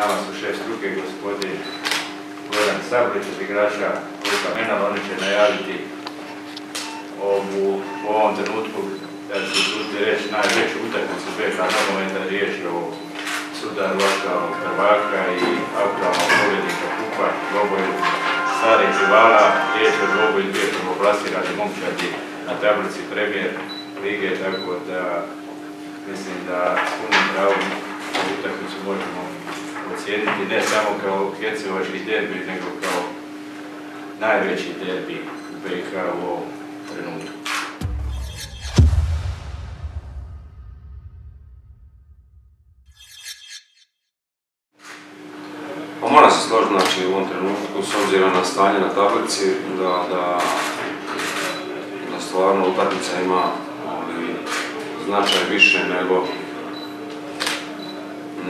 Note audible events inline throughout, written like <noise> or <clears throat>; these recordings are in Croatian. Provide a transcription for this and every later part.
Nama su šest struke, gospodin Goran Sablić od igrača Luka Menal, oni će najaviti ovu, u ovom trenutku, da se sudi reći, najveću utakmicu BH nogometa, riječ je o sudaru aktualnog prvaka i aktualnog pobjednika Kupa, dvoboju starih rivala, riječ je o dvoboju dvije prvoplasirane momčadi na tablici premijer lige, tako da mislim da s punim pravom utakmicu možemo ocijeniti ne samo kao Hercegovački derbi, nego kao najveći derbi u BiH u ovom trenutku. Pa se složiti znači, u ovom trenutku s obzirom na stanje na tablici da, da, da stvarno utakmica ima ovaj, značaj više nego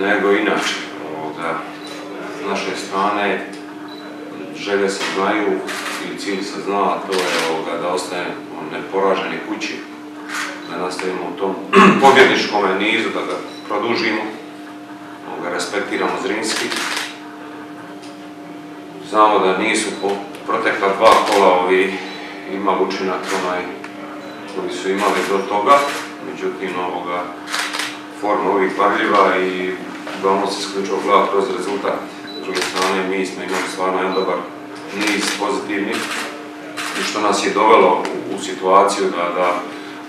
nego inače. S naše strane želje se znaju i cilj se zna, a to je ovoga, da ostanemo neporaženi kući, da nastavimo u tom <clears throat> pobjedničkom nizu, da ga produžimo, ovoga, respektiramo Zrinski. Znamo da nisu po protekla dva kola ovi imali učinak onaj koji su imali do toga, međutim ovoga, forma ovih parljiva i uglavnom se isključivo gleda kroz rezultat. S druge strane, mi smo imali stvarno jedan dobar niz pozitivnih i što nas je dovelo u, situaciju da, da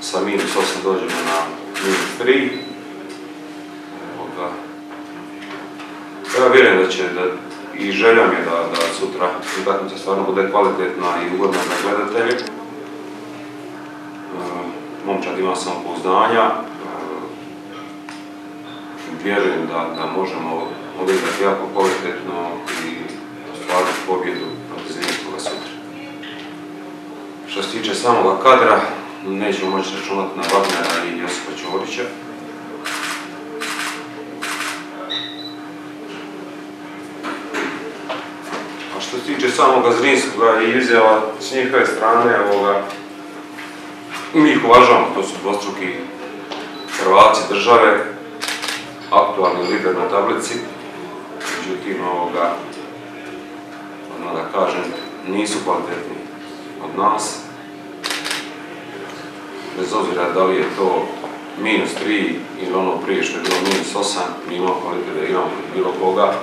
sa minus 8 dođemo na minus 3. Ovoga. Ja vjerujem da će, da, i željam je da, da sutra utakmica stvarno bude kvalitetna i ugodna za gledatelje. E, momčad ima samopouzdanja, vjerujem da, da možemo odigrati jako kvalitetno i ostvariti pobjedu protiv Zrinskoga sutra. Što se tiče samoga kadra, nećemo moći računati na Wagnera i Josipa Ćorića. A što se tiče samoga Zrinskoga i izjava s njihove strane, ovoga, mi ih uvažavamo, to su dvostruki prvaci države, aktualni lider na tablici, međutim ovoga, ono da kažem, nisu kvalitetni od nas. Bez obzira da li je to minus 3 ili ono prije što je bilo minus 8, mi imamo kvalitet da imamo bilo koga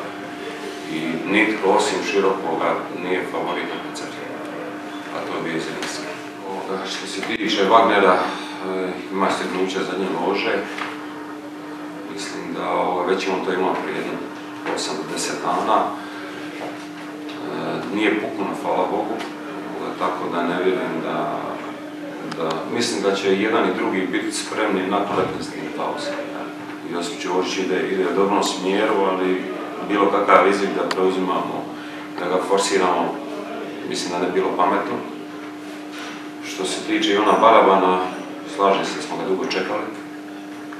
i nitko osim širokoga nije favorit na koncertu. A to je bio. Što se tiče Wagnera, ima stignuće za njim lože, Mislim da već on to imao prije jedno 8 do 10 dana. E, nije puknuo, hvala Bogu, tako da ne vjerujem da, da, mislim da će jedan i drugi biti spremni na 15 pauze. Josip Ćorić ide, ide u dobrom smjeru, ali bilo kakav rizik da preuzimamo, da ga forsiramo, mislim da ne bilo pametno. Što se tiče Ivana Barabana, slažem se smo ga dugo čekali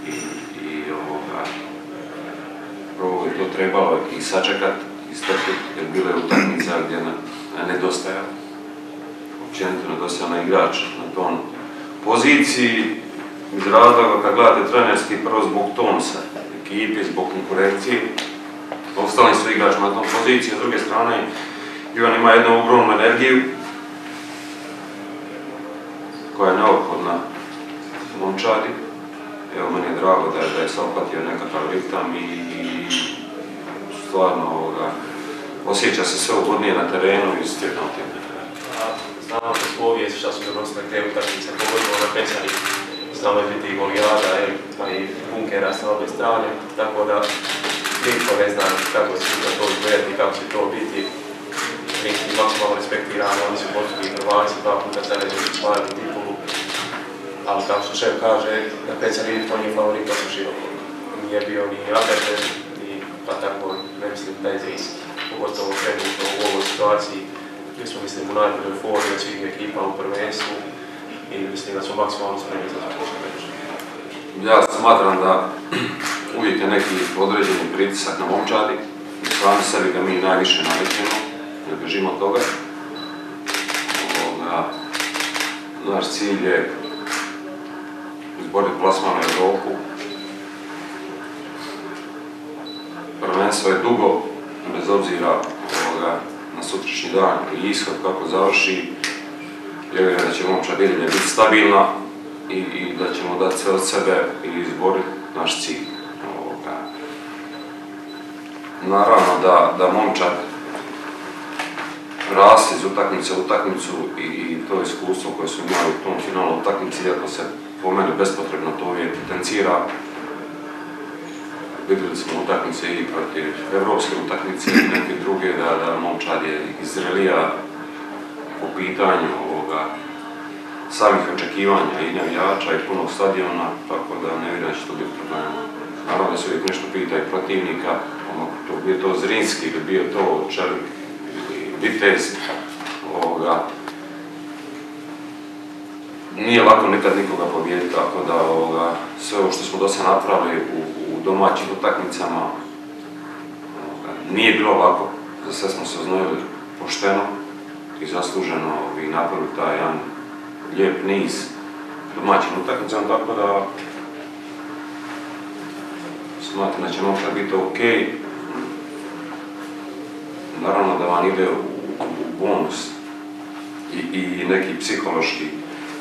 i je to trebalo i sačekat, istrpiti, jer bila je utakmica gdje nam nedostajao, općenito nedostajao na igrač na tom poziciji, iz razloga kad gledate trenerski, prvo zbog tonsa ekipe, zbog konkurencije, ostali su igrači na tom poziciji, s druge strane Ivan ima jednu ogromnu energiju koja je neophodna momčadi, Evo, meni je drago da je, da je se opatio nekakav ritam i, i stvarno ovoga, osjeća se sve ugodnije na terenu i stjepno tim. Znamo kroz povijest šta su donosile te utakmice, pogotovo na Pečari. Znamo je biti i golijada, pa i bunkera sa obje strane, tako da nitko ne zna kako će to to izgledati, kako će to biti. Mi maksimalno respektiramo, oni su postupni prvaci, dva puta za stvarni titulu ali kao što šef kaže, na Pecari to nije favorit osim široko. Nije bio ni Aperter, ni pa tako, ne mislim, Bezijski, pogotovo trenutno u ovoj situaciji. Mi smo, mislim, u najboljoj formi od svih ekipa u prvenstvu i mislim da smo maksimalno spremni za to Ja smatram da uvijek je neki određeni pritisak na momčadi sami sebi ga mi najviše nametimo, ne bežimo toga. Ovoga, naš cilj je izboriti plasman u Europu. Prvenstvo je dugo, bez obzira ovoga, na sutrašnji dan i ishod kako završi. Vjerujem da će dalje biti stabilna i, i da ćemo dati sve od sebe i izboriti naš cilj. Ovoga. Naravno da, da momčad raste iz utakmice u utakmicu i, i to iskustvo koje su imali u tom finalu utakmici, iako se po meni bespotrebno to uvijek potencira, vidjeli smo utakmice i protiv evropske utakmice i neke druge, da, da momčad je izrelija po pitanju ovoga, samih očekivanja i navijača i punog stadiona, tako da ne vjerujem da će to biti problem. Naravno da se uvijek nešto pita i protivnika, ono, to bio to Zrinski ili bio to Čelik ili Vitez, ovoga, nije lako nikad nikoga pobijediti, tako da ovoga, sve ovo što smo do sada napravili u domaćim utakmicama nije bilo lako, za sve smo se oznojili pošteno i zasluženo i napravili taj jedan lijep niz domaćim utakmicama, tako da smatram da će možda biti ok. Naravno da vam ide u, u bonus i, i neki psihološki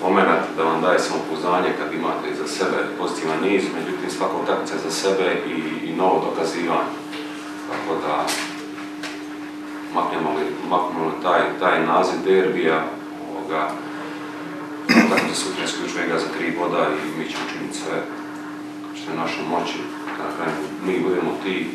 moment da vam daje samopouzdanje kad imate iza sebe pozitivan niz, međutim svaka utakmica za sebe i, i novo dokazivanje. Tako da maknemo li, maknemo taj, taj naziv derbija, ovoga, utakmica sutra isključuje ga za tri boda i mi ćemo učiniti sve što je u našoj moći, da mi budemo ti